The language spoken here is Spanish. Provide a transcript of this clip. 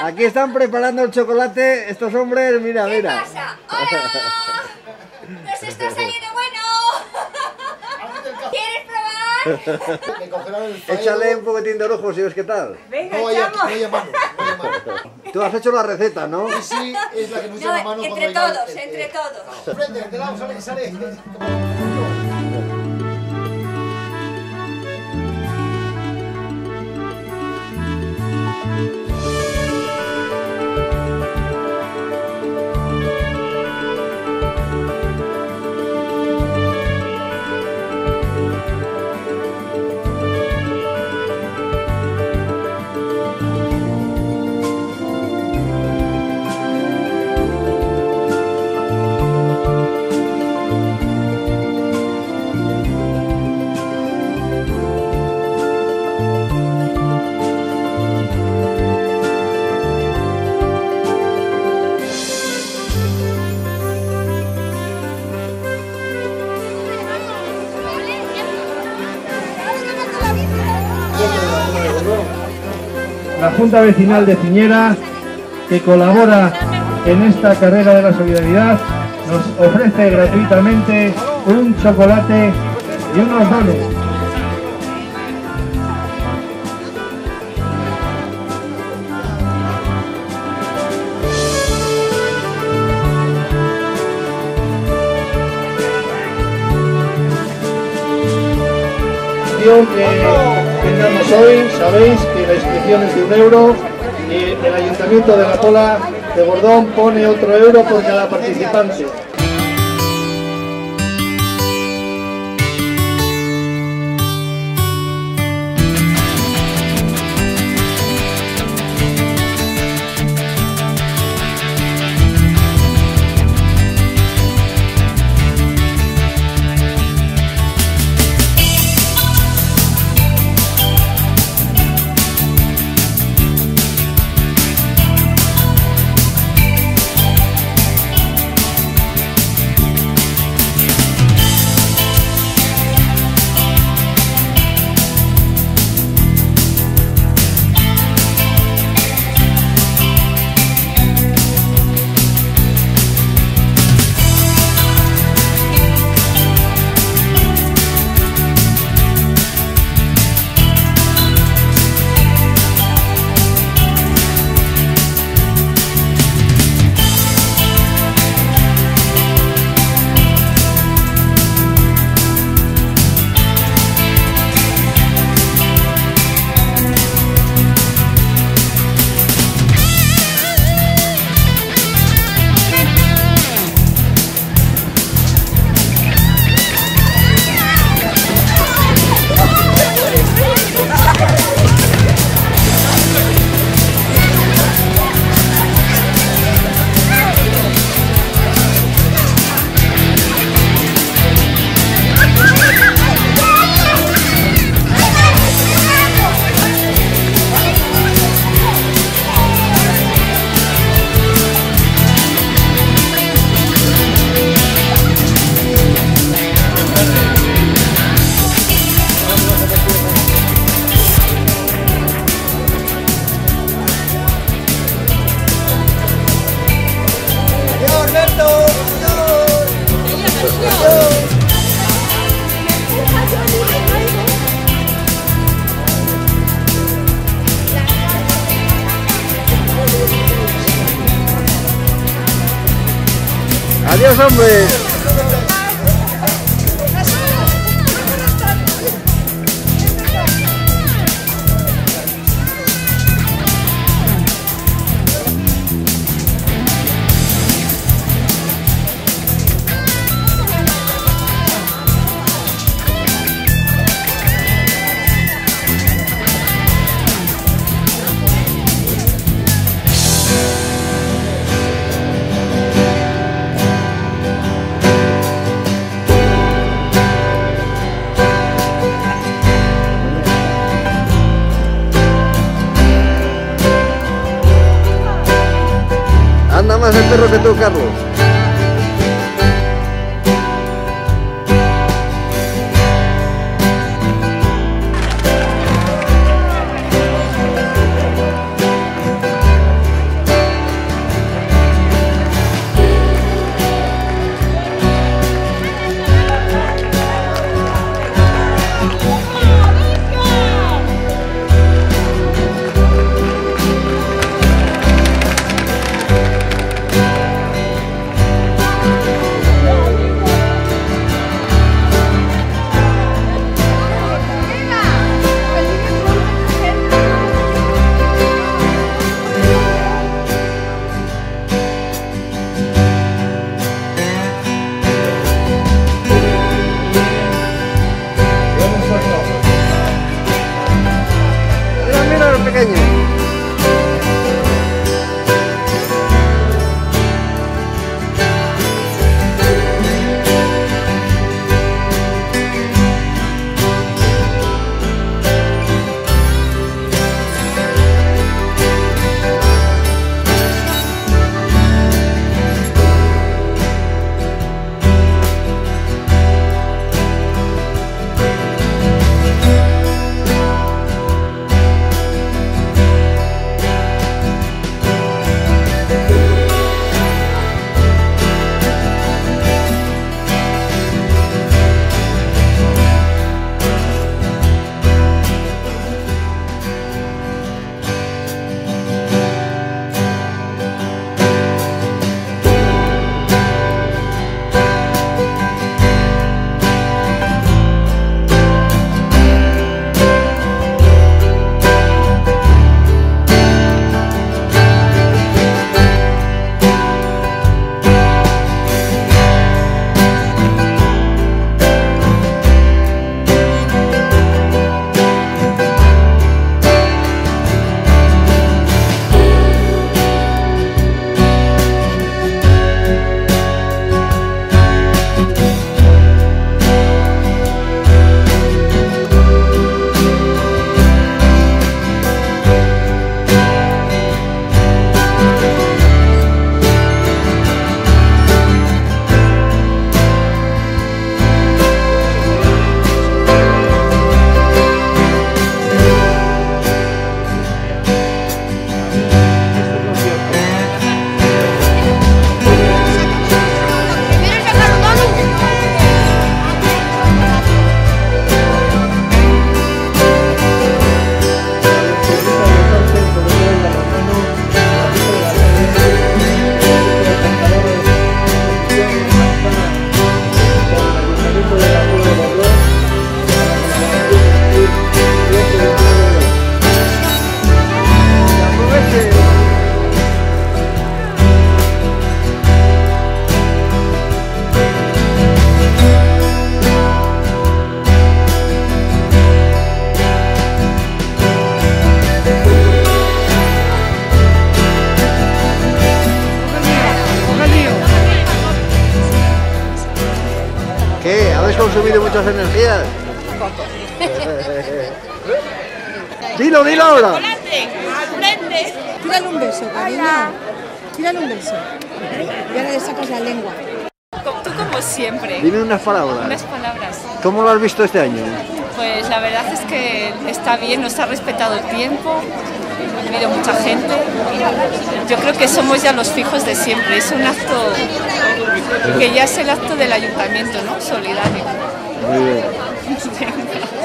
Aquí están preparando el chocolate estos hombres, mira, ¿Qué mira. pasa? ¡Hola! ¡Nos está saliendo bueno! ¿Quieres probar? Échale un poquitín de ojo si ves qué tal. Venga, No vaya, no echamos. vaya mano, no mano. Tú has hecho la receta, ¿no? Y sí, es la que nos echa la No, mano entre todos, entre todos. Frente, sale, sale. La Junta Vecinal de Ciñera, que colabora en esta carrera de la solidaridad, nos ofrece gratuitamente un chocolate y unos dones. Que tengamos hoy, sabéis que la inscripción es de un euro y el Ayuntamiento de La Cola de Bordón pone otro euro por cada participante. Assembly. Garoto. Consumido muchas energías? dilo, dilo ahora. Tírale un beso, cariño. Tírale un beso. Y ahora le sacas la lengua. Tú como siempre, Dime unas palabras. unas palabras. ¿Cómo lo has visto este año? Pues la verdad es que está bien, nos ha respetado el tiempo, ha habido mucha gente. Yo creo que somos ya los fijos de siempre, es un acto que ya es el acto del ayuntamiento, ¿no? Solidario. Muy bien.